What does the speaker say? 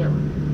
では。